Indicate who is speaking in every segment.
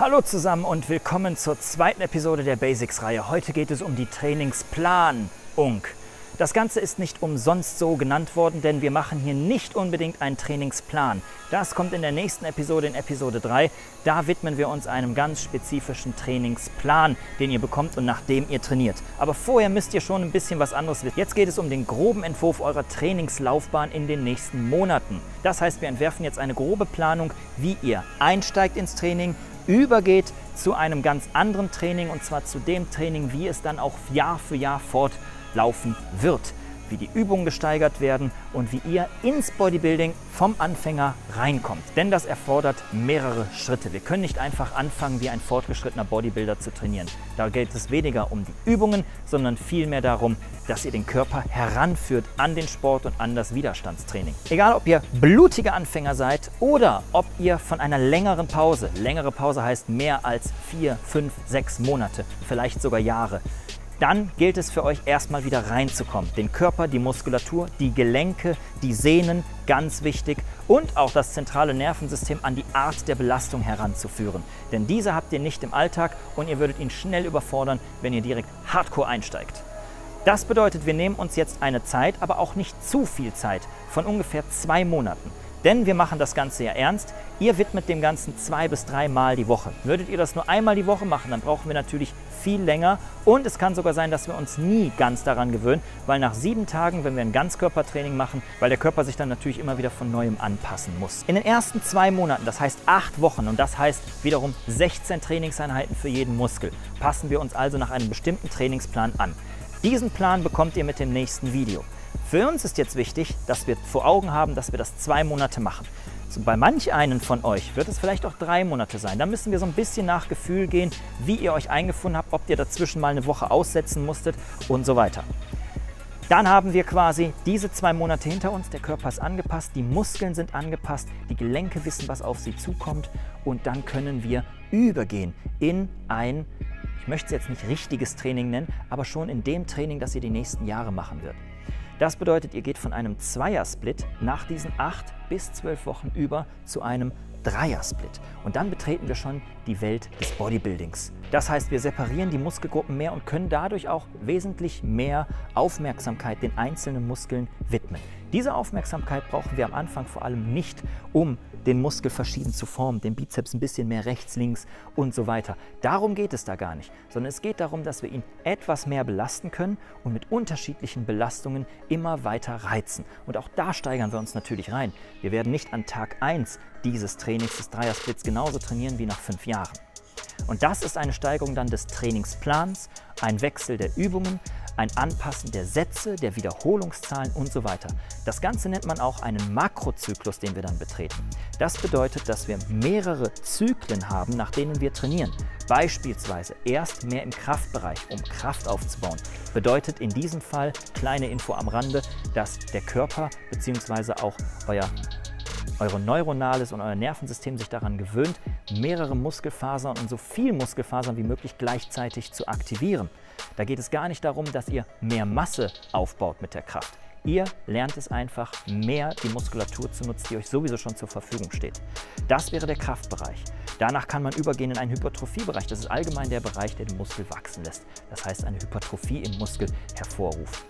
Speaker 1: Hallo zusammen und willkommen zur zweiten Episode der Basics-Reihe. Heute geht es um die Trainingsplanung. Das Ganze ist nicht umsonst so genannt worden, denn wir machen hier nicht unbedingt einen Trainingsplan. Das kommt in der nächsten Episode, in Episode 3. Da widmen wir uns einem ganz spezifischen Trainingsplan, den ihr bekommt und nach dem ihr trainiert. Aber vorher müsst ihr schon ein bisschen was anderes wissen. Jetzt geht es um den groben Entwurf eurer Trainingslaufbahn in den nächsten Monaten. Das heißt, wir entwerfen jetzt eine grobe Planung, wie ihr einsteigt ins Training, übergeht zu einem ganz anderen Training und zwar zu dem Training, wie es dann auch Jahr für Jahr fortgeht laufen wird, wie die Übungen gesteigert werden und wie ihr ins Bodybuilding vom Anfänger reinkommt. Denn das erfordert mehrere Schritte. Wir können nicht einfach anfangen, wie ein fortgeschrittener Bodybuilder zu trainieren. Da geht es weniger um die Übungen, sondern vielmehr darum, dass ihr den Körper heranführt an den Sport und an das Widerstandstraining. Egal, ob ihr blutige Anfänger seid oder ob ihr von einer längeren Pause, längere Pause heißt mehr als vier, fünf, sechs Monate, vielleicht sogar Jahre, dann gilt es für euch erstmal wieder reinzukommen. Den Körper, die Muskulatur, die Gelenke, die Sehnen, ganz wichtig, und auch das zentrale Nervensystem an die Art der Belastung heranzuführen. Denn diese habt ihr nicht im Alltag und ihr würdet ihn schnell überfordern, wenn ihr direkt hardcore einsteigt. Das bedeutet, wir nehmen uns jetzt eine Zeit, aber auch nicht zu viel Zeit, von ungefähr zwei Monaten. Denn wir machen das Ganze ja ernst. Ihr widmet dem Ganzen zwei bis drei Mal die Woche. Würdet ihr das nur einmal die Woche machen, dann brauchen wir natürlich viel länger. Und es kann sogar sein, dass wir uns nie ganz daran gewöhnen, weil nach sieben Tagen, wenn wir ein Ganzkörpertraining machen, weil der Körper sich dann natürlich immer wieder von neuem anpassen muss. In den ersten zwei Monaten, das heißt acht Wochen und das heißt wiederum 16 Trainingseinheiten für jeden Muskel, passen wir uns also nach einem bestimmten Trainingsplan an. Diesen Plan bekommt ihr mit dem nächsten Video. Für uns ist jetzt wichtig, dass wir vor Augen haben, dass wir das zwei Monate machen. So, bei manch einen von euch wird es vielleicht auch drei Monate sein. Da müssen wir so ein bisschen nach Gefühl gehen, wie ihr euch eingefunden habt, ob ihr dazwischen mal eine Woche aussetzen musstet und so weiter. Dann haben wir quasi diese zwei Monate hinter uns. Der Körper ist angepasst, die Muskeln sind angepasst, die Gelenke wissen, was auf sie zukommt und dann können wir übergehen in ein, ich möchte es jetzt nicht richtiges Training nennen, aber schon in dem Training, das ihr die nächsten Jahre machen wird. Das bedeutet, ihr geht von einem Zweiersplit nach diesen acht bis zwölf Wochen über zu einem Dreiersplit. Und dann betreten wir schon die Welt des Bodybuildings. Das heißt, wir separieren die Muskelgruppen mehr und können dadurch auch wesentlich mehr Aufmerksamkeit den einzelnen Muskeln widmen. Diese Aufmerksamkeit brauchen wir am Anfang vor allem nicht, um den Muskel verschieden zu formen, den Bizeps ein bisschen mehr rechts, links und so weiter. Darum geht es da gar nicht, sondern es geht darum, dass wir ihn etwas mehr belasten können und mit unterschiedlichen Belastungen immer weiter reizen. Und auch da steigern wir uns natürlich rein. Wir werden nicht an Tag 1 dieses Trainings des Dreiersplits genauso trainieren wie nach fünf Jahren. Und das ist eine Steigerung dann des Trainingsplans, ein Wechsel der Übungen, ein Anpassen der Sätze, der Wiederholungszahlen und so weiter. Das Ganze nennt man auch einen Makrozyklus, den wir dann betreten. Das bedeutet, dass wir mehrere Zyklen haben, nach denen wir trainieren. Beispielsweise erst mehr im Kraftbereich, um Kraft aufzubauen. Bedeutet in diesem Fall, kleine Info am Rande, dass der Körper bzw. auch euer eure neuronales und euer Nervensystem sich daran gewöhnt, mehrere Muskelfasern und so viel Muskelfasern wie möglich gleichzeitig zu aktivieren. Da geht es gar nicht darum, dass ihr mehr Masse aufbaut mit der Kraft. Ihr lernt es einfach, mehr die Muskulatur zu nutzen, die euch sowieso schon zur Verfügung steht. Das wäre der Kraftbereich. Danach kann man übergehen in einen Hypertrophiebereich. Das ist allgemein der Bereich, der den Muskel wachsen lässt. Das heißt, eine Hypertrophie im Muskel hervorruft.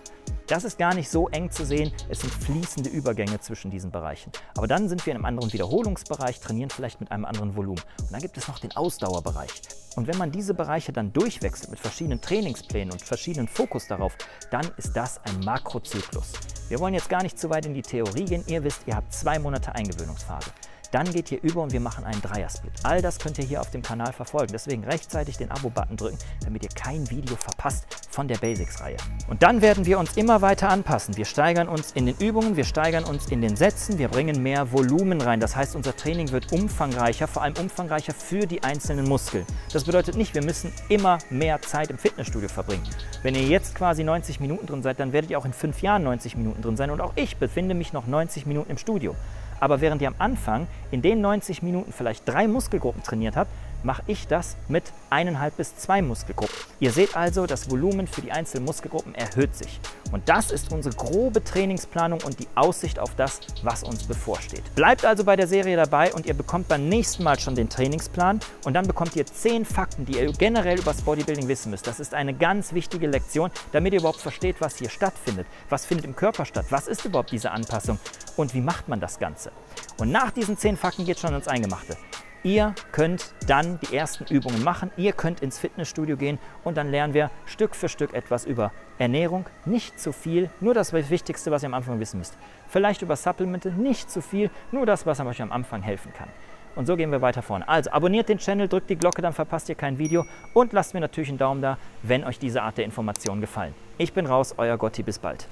Speaker 1: Das ist gar nicht so eng zu sehen. Es sind fließende Übergänge zwischen diesen Bereichen. Aber dann sind wir in einem anderen Wiederholungsbereich, trainieren vielleicht mit einem anderen Volumen. Und dann gibt es noch den Ausdauerbereich. Und wenn man diese Bereiche dann durchwechselt mit verschiedenen Trainingsplänen und verschiedenen Fokus darauf, dann ist das ein Makrozyklus. Wir wollen jetzt gar nicht zu weit in die Theorie gehen. Ihr wisst, ihr habt zwei Monate Eingewöhnungsphase. Dann geht ihr über und wir machen einen Dreiersplit. All das könnt ihr hier auf dem Kanal verfolgen. Deswegen rechtzeitig den Abo-Button drücken, damit ihr kein Video verpasst von der Basics-Reihe. Und dann werden wir uns immer weiter anpassen. Wir steigern uns in den Übungen, wir steigern uns in den Sätzen, wir bringen mehr Volumen rein. Das heißt, unser Training wird umfangreicher, vor allem umfangreicher für die einzelnen Muskeln. Das bedeutet nicht, wir müssen immer mehr Zeit im Fitnessstudio verbringen. Wenn ihr jetzt quasi 90 Minuten drin seid, dann werdet ihr auch in fünf Jahren 90 Minuten drin sein und auch ich befinde mich noch 90 Minuten im Studio. Aber während ihr am Anfang in den 90 Minuten vielleicht drei Muskelgruppen trainiert habt, mache ich das mit eineinhalb bis zwei Muskelgruppen. Ihr seht also, das Volumen für die einzelnen Muskelgruppen erhöht sich. Und das ist unsere grobe Trainingsplanung und die Aussicht auf das, was uns bevorsteht. Bleibt also bei der Serie dabei und ihr bekommt beim nächsten Mal schon den Trainingsplan und dann bekommt ihr zehn Fakten, die ihr generell über das Bodybuilding wissen müsst. Das ist eine ganz wichtige Lektion, damit ihr überhaupt versteht, was hier stattfindet. Was findet im Körper statt? Was ist überhaupt diese Anpassung? Und wie macht man das Ganze? Und nach diesen zehn Fakten geht es schon ins Eingemachte. Ihr könnt dann die ersten Übungen machen, ihr könnt ins Fitnessstudio gehen und dann lernen wir Stück für Stück etwas über Ernährung, nicht zu viel, nur das Wichtigste, was ihr am Anfang wissen müsst. Vielleicht über Supplemente, nicht zu viel, nur das, was euch am Anfang helfen kann. Und so gehen wir weiter vorne. Also abonniert den Channel, drückt die Glocke, dann verpasst ihr kein Video und lasst mir natürlich einen Daumen da, wenn euch diese Art der Informationen gefallen. Ich bin raus, euer Gotti, bis bald.